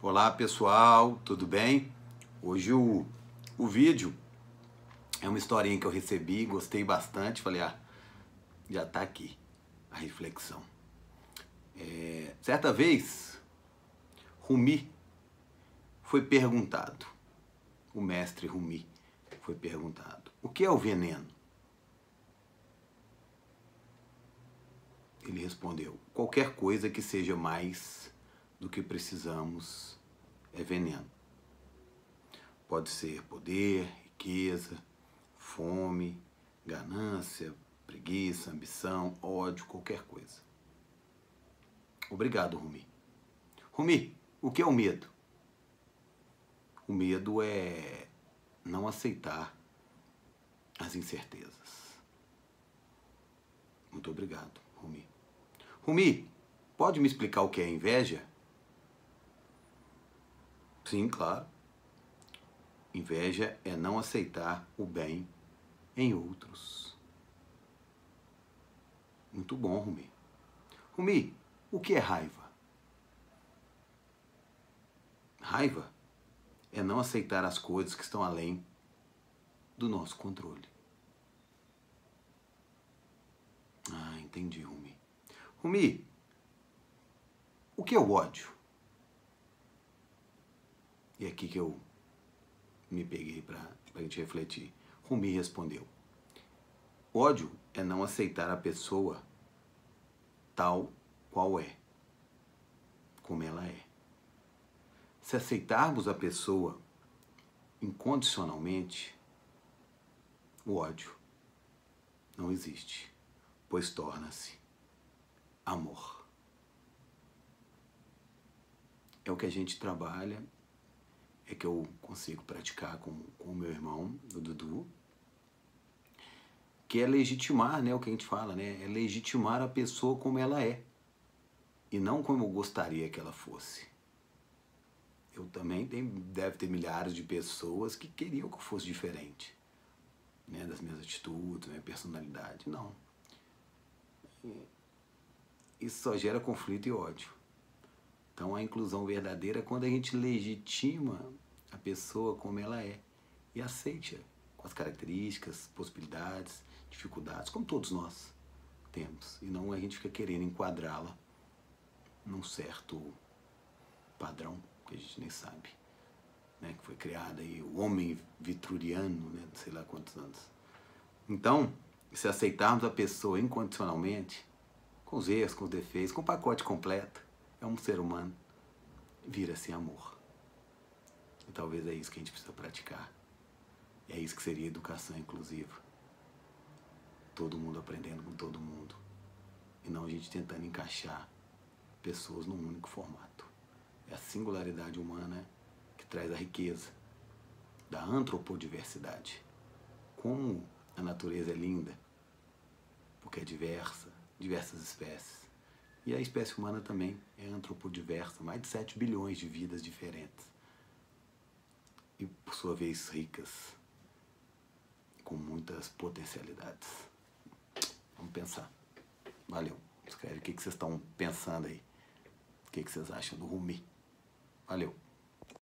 Olá pessoal, tudo bem? Hoje o, o vídeo é uma historinha que eu recebi, gostei bastante, falei, ah, já tá aqui a reflexão. É, certa vez, Rumi foi perguntado, o mestre Rumi foi perguntado, o que é o veneno? Ele respondeu, qualquer coisa que seja mais do que precisamos é veneno. Pode ser poder, riqueza, fome, ganância, preguiça, ambição, ódio, qualquer coisa. Obrigado, Rumi. Rumi, o que é o medo? O medo é não aceitar as incertezas. Muito obrigado, Rumi. Rumi, pode me explicar o que é inveja? Sim, claro. Inveja é não aceitar o bem em outros. Muito bom, Rumi. Rumi, o que é raiva? Raiva é não aceitar as coisas que estão além do nosso controle. Ah, entendi, Rumi. Rumi, o que é o ódio? E é aqui que eu me peguei para a gente refletir. Rumi respondeu: Ódio é não aceitar a pessoa tal qual é, como ela é. Se aceitarmos a pessoa incondicionalmente, o ódio não existe, pois torna-se amor. É o que a gente trabalha é que eu consigo praticar com o meu irmão, o Dudu, que é legitimar, né, o que a gente fala, né, é legitimar a pessoa como ela é e não como eu gostaria que ela fosse. Eu também tenho, deve ter milhares de pessoas que queriam que eu fosse diferente, né, das minhas atitudes, da minha personalidade. Não. Isso só gera conflito e ódio. Então a inclusão verdadeira é quando a gente legitima a pessoa como ela é e aceite com as características, possibilidades, dificuldades, como todos nós temos. E não a gente fica querendo enquadrá-la num certo padrão que a gente nem sabe. Né, que foi criado aí, o homem vitruriano, né, sei lá quantos anos. Então, se aceitarmos a pessoa incondicionalmente, com os erros, com os defeitos, com o pacote completo, é um ser humano, vira-se amor. E talvez é isso que a gente precisa praticar. É isso que seria educação inclusiva. Todo mundo aprendendo com todo mundo. E não a gente tentando encaixar pessoas num único formato. É a singularidade humana que traz a riqueza da antropodiversidade. Como a natureza é linda, porque é diversa, diversas espécies. E a espécie humana também é antropodiversa, mais de 7 bilhões de vidas diferentes. Por sua vez ricas, com muitas potencialidades. Vamos pensar. Valeu. Escreve o que vocês estão pensando aí. O que vocês acham do Rumi. Valeu.